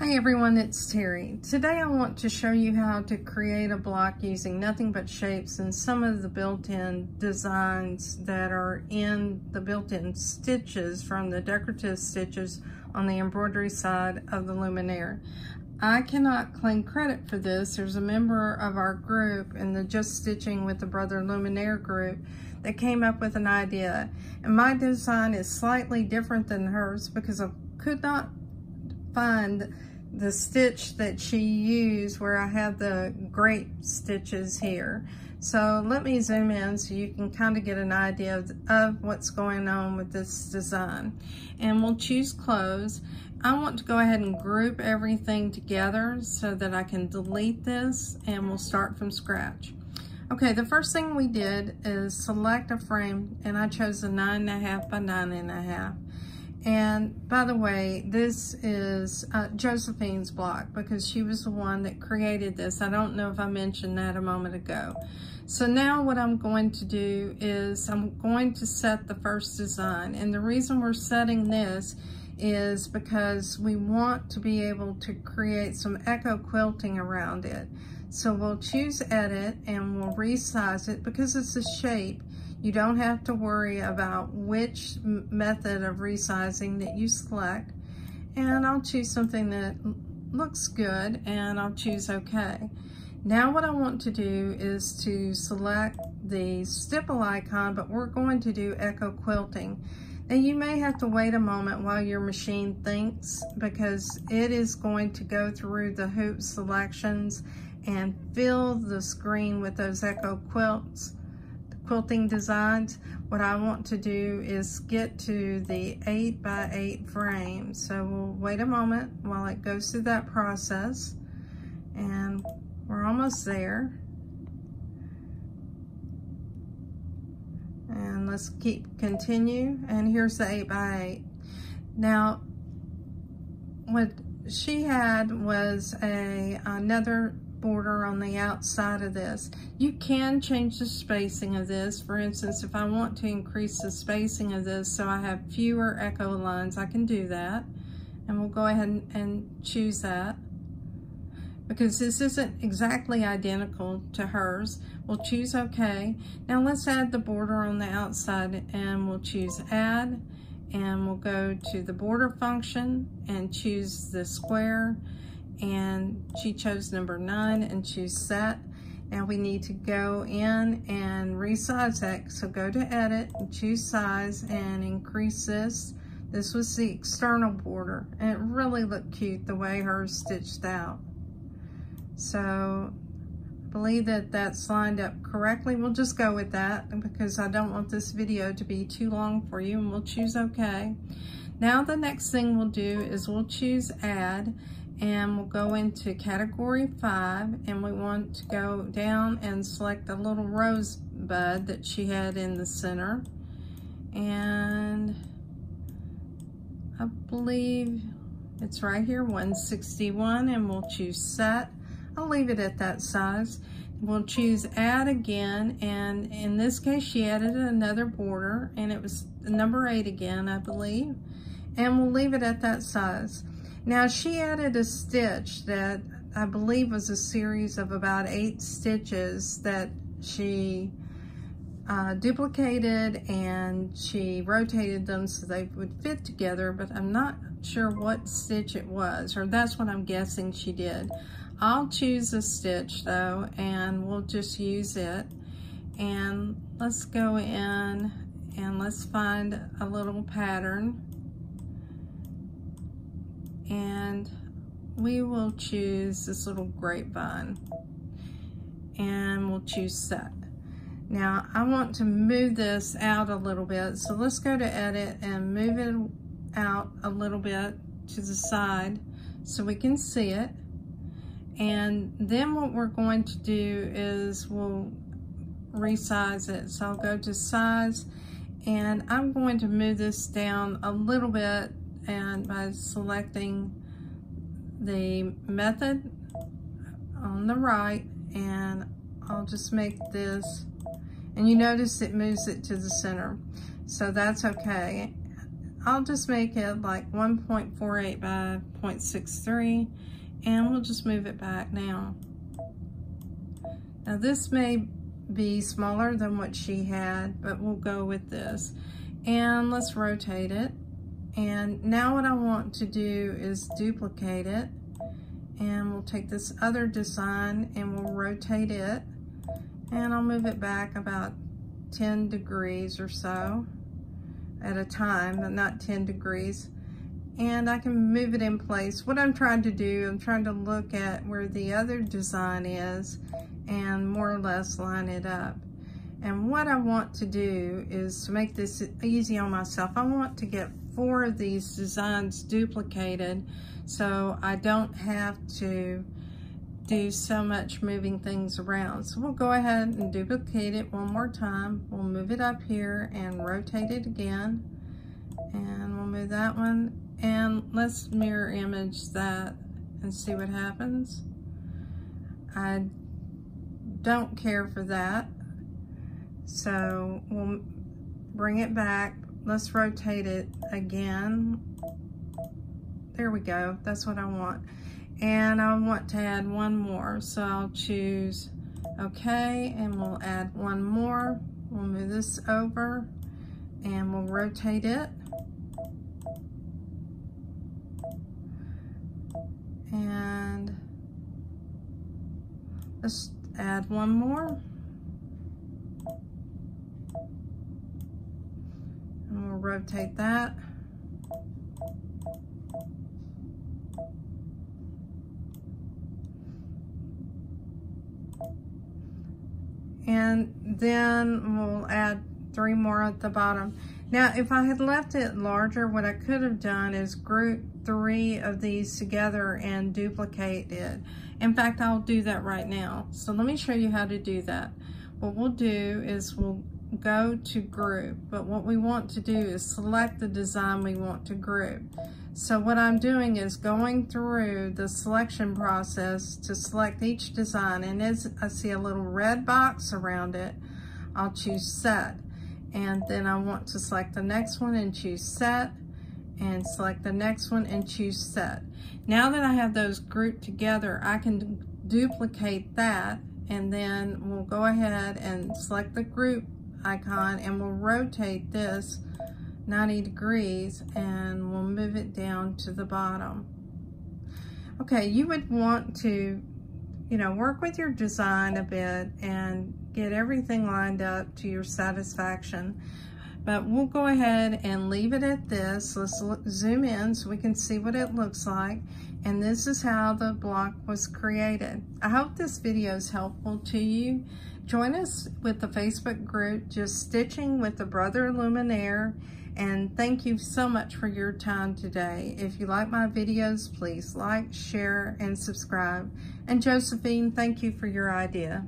Hi everyone, it's Terry. Today I want to show you how to create a block using nothing but shapes and some of the built-in designs that are in the built-in stitches from the decorative stitches on the embroidery side of the luminaire. I cannot claim credit for this. There's a member of our group in the Just Stitching with the Brother Luminaire group that came up with an idea. And my design is slightly different than hers because I could not find the stitch that she used where I have the grape stitches here. So let me zoom in so you can kind of get an idea of, of what's going on with this design. And we'll choose close. I want to go ahead and group everything together so that I can delete this and we'll start from scratch. Okay, the first thing we did is select a frame and I chose a nine and a half by nine and a half. And by the way, this is uh, Josephine's block because she was the one that created this. I don't know if I mentioned that a moment ago. So now what I'm going to do is I'm going to set the first design. And the reason we're setting this is because we want to be able to create some echo quilting around it. So we'll choose edit and we'll resize it because it's a shape you don't have to worry about which method of resizing that you select. And I'll choose something that looks good and I'll choose OK. Now what I want to do is to select the stipple icon, but we're going to do echo quilting. Now you may have to wait a moment while your machine thinks because it is going to go through the hoop selections and fill the screen with those echo quilts quilting designs, what I want to do is get to the 8 by 8 frame. So we'll wait a moment while it goes through that process. And we're almost there. And let's keep continue. And here's the 8 by 8. Now, what she had was a another border on the outside of this. You can change the spacing of this. For instance, if I want to increase the spacing of this so I have fewer echo lines, I can do that. And we'll go ahead and choose that. Because this isn't exactly identical to hers. We'll choose OK. Now let's add the border on the outside and we'll choose Add. And we'll go to the border function and choose the square and she chose number nine and choose set. Now we need to go in and resize that. So go to edit and choose size and increase this. This was the external border and it really looked cute the way hers stitched out. So I believe that that's lined up correctly. We'll just go with that because I don't want this video to be too long for you and we'll choose okay. Now the next thing we'll do is we'll choose add and we'll go into category five and we want to go down and select the little rosebud that she had in the center. And I believe it's right here 161 and we'll choose set. I'll leave it at that size. We'll choose add again and in this case she added another border and it was number eight again I believe. And we'll leave it at that size now she added a stitch that I believe was a series of about eight stitches that she uh, duplicated and she rotated them so they would fit together, but I'm not sure what stitch it was, or that's what I'm guessing she did. I'll choose a stitch though, and we'll just use it. And let's go in and let's find a little pattern and we will choose this little grapevine and we'll choose set. Now I want to move this out a little bit, so let's go to edit and move it out a little bit to the side so we can see it. And then what we're going to do is we'll resize it. So I'll go to size and I'm going to move this down a little bit and by selecting the method on the right and I'll just make this and you notice it moves it to the center so that's okay I'll just make it like 1.48 by 0.63 and we'll just move it back now. Now this may be smaller than what she had, but we'll go with this. And let's rotate it. And now what I want to do is duplicate it. And we'll take this other design and we'll rotate it. And I'll move it back about 10 degrees or so at a time, but not 10 degrees. And I can move it in place. What I'm trying to do, I'm trying to look at where the other design is and more or less line it up. And what I want to do is to make this easy on myself, I want to get four of these designs duplicated so I don't have to do so much moving things around. So we'll go ahead and duplicate it one more time. We'll move it up here and rotate it again. And we'll move that one. And let's mirror image that and see what happens. I don't care for that. So we'll bring it back. Let's rotate it again. There we go. That's what I want. And I want to add one more. So I'll choose okay, and we'll add one more. We'll move this over and we'll rotate it. And let's add one more. We'll rotate that. And then we'll add three more at the bottom. Now, if I had left it larger, what I could have done is group three of these together and duplicate it. In fact, I'll do that right now. So let me show you how to do that. What we'll do is we'll go to group, but what we want to do is select the design we want to group. So what I'm doing is going through the selection process to select each design, and as I see a little red box around it, I'll choose set. And then I want to select the next one and choose set, and select the next one and choose set. Now that I have those grouped together, I can duplicate that and then we'll go ahead and select the group icon and we'll rotate this 90 degrees and we'll move it down to the bottom. Okay, you would want to, you know, work with your design a bit and get everything lined up to your satisfaction. But we'll go ahead and leave it at this. Let's look, zoom in so we can see what it looks like. And this is how the block was created. I hope this video is helpful to you. Join us with the Facebook group, Just Stitching with the Brother Luminaire. And thank you so much for your time today. If you like my videos, please like, share, and subscribe. And Josephine, thank you for your idea.